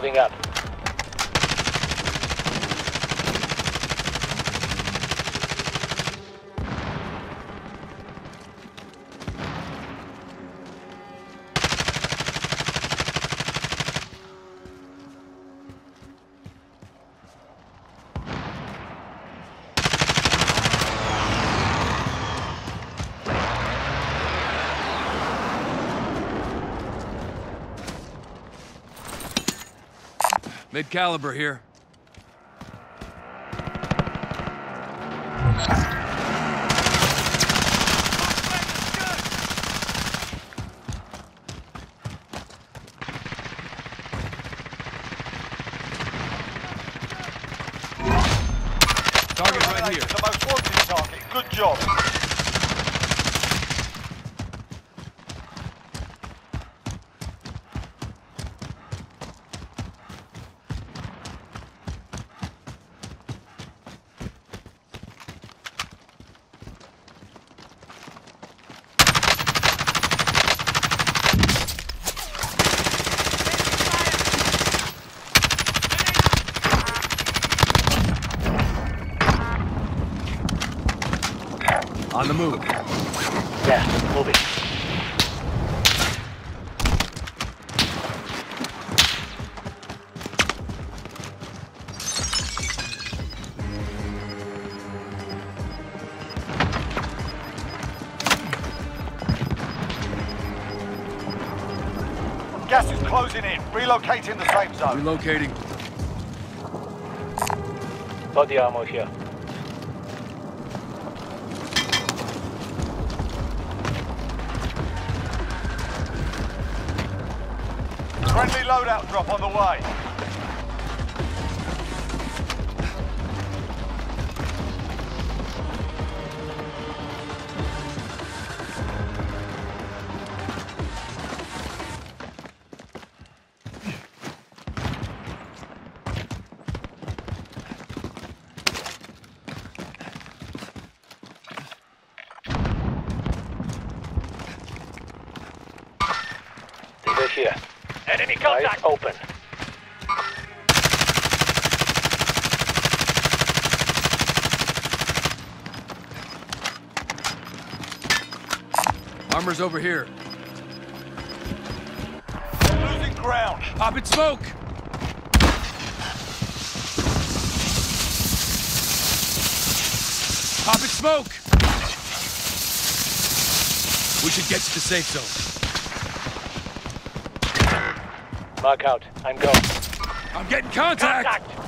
moving up. Mid-caliber here. Target right here. The most wanted target. Good job. On the move. Yeah, moving. Gas is closing in. Relocating the safe zone. Relocating. Body armor here. Friendly loadout drop on the way. Here. Enemy Eyes contact! open. Armor's over here. Losing ground. Pop it smoke! Pop it smoke! We should get to the safe zone. Mark out. I'm going. I'm getting contact! Contact!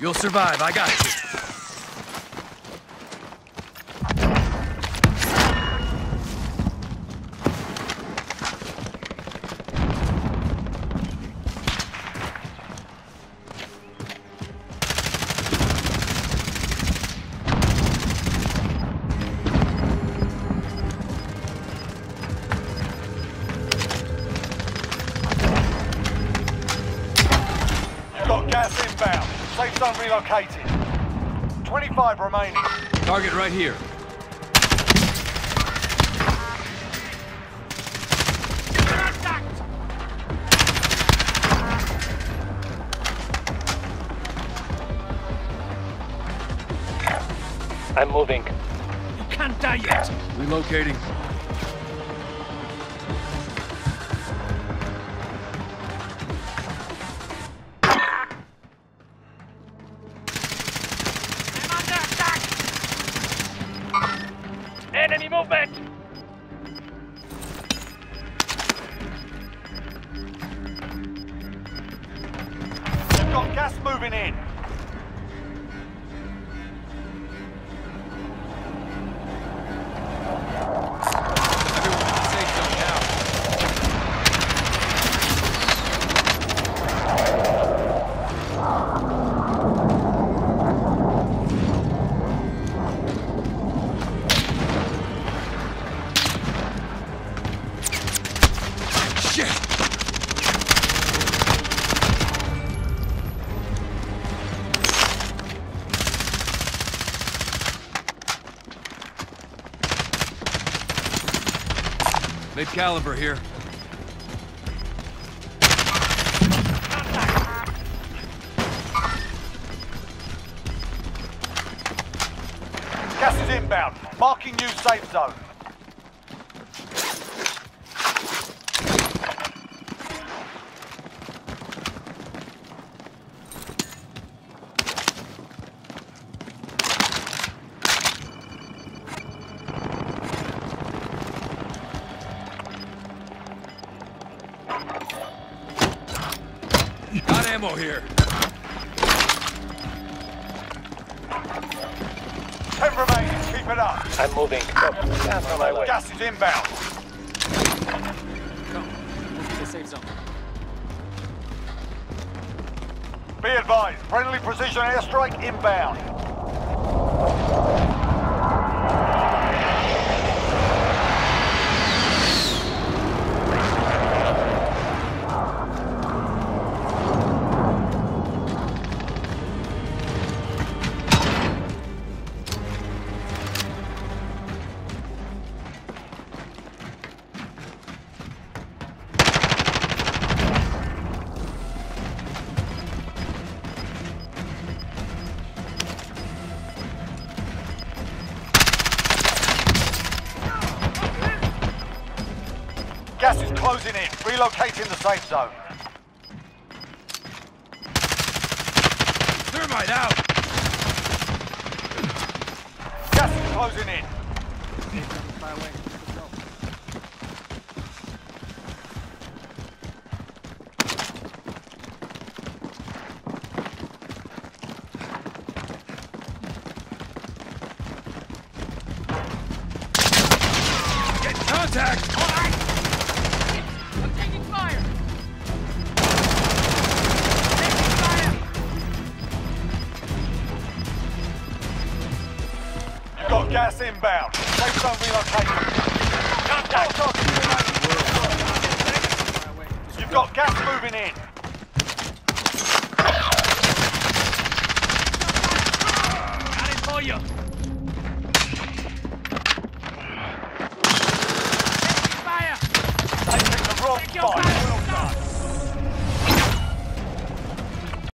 You'll survive, I got you. Safe zone relocated. 25 remaining. Target right here. I'm moving. You can't die yet! Relocating. got gas moving in. Shit! Mid-caliber here. Gas is inbound. Marking new safe zone. Got ammo here. Ten remaining. Keep it up. I'm moving. Gas on my way. Gas is inbound. Come. Move to the safe zone. Be advised. Friendly precision airstrike inbound. Relocating the safe zone. Thermite out! Gas is closing in. Get contact! Gas inbound. Safe zone relocated. Contact. You've got gas moving in. Got it for you!